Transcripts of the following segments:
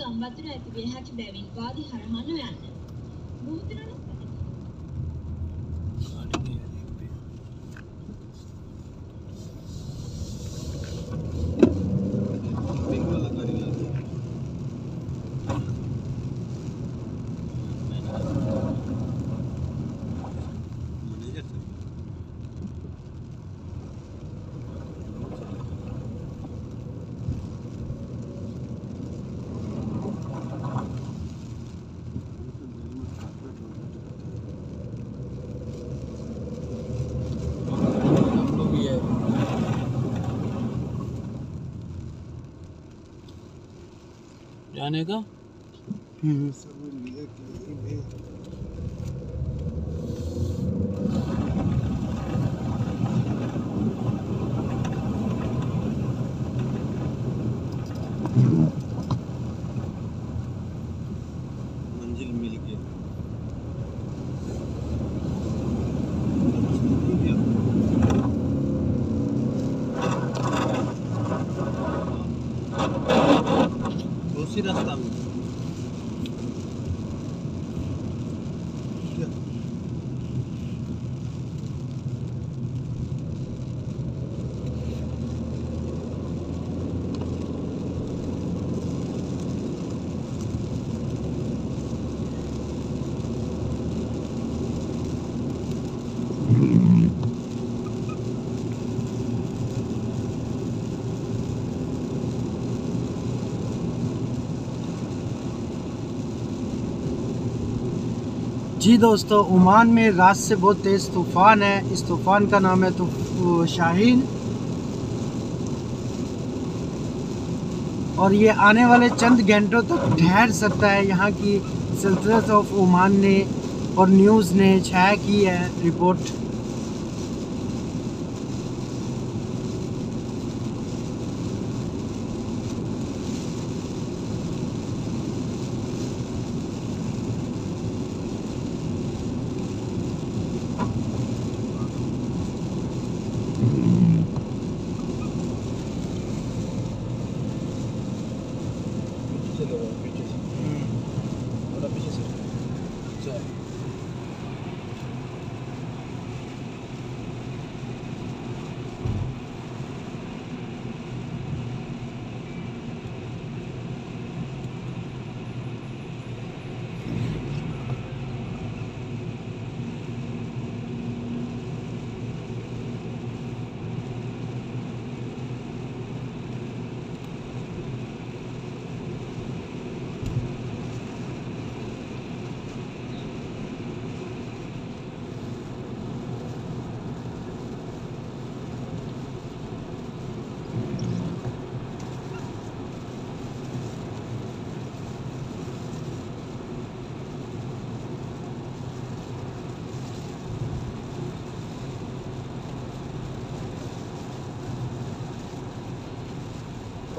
ගම්බතුර ඇති විය හැකි බැවින් වාදි හරහා නොයන්න. බුදුරණ 우리 아내가? 응. しだった जी दोस्तों, ओमान में रात से बहुत तेज़ तूफ़ान है। इस तूफ़ान का नाम है तो शाहीन। और ये आने वाले चंद घंटों तक ठहर सकता है। यहाँ की सल्तनत ऑफ़ ओमान ने और न्यूज़ ने छाया की है रिपोर्ट। Gracias.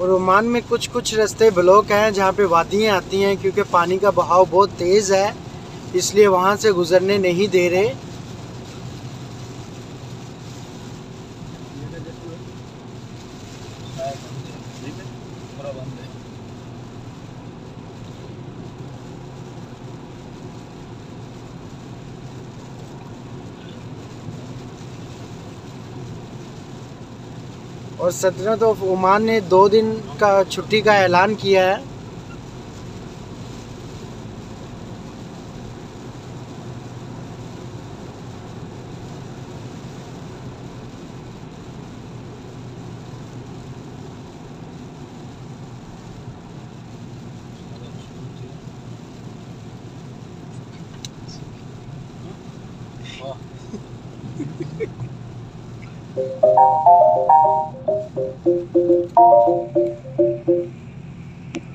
और ओमान में कुछ कुछ रास्ते ब्लॉक हैं जहाँ पे वादियाँ आती हैं क्योंकि पानी का बहाव बहुत तेज़ है, इसलिए वहाँ से गुजरने नहीं दे रहे। और सल्तनत ऑफ़ ओमान ने दो दिन का छुट्टी का ऐलान किया है।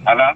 Halo.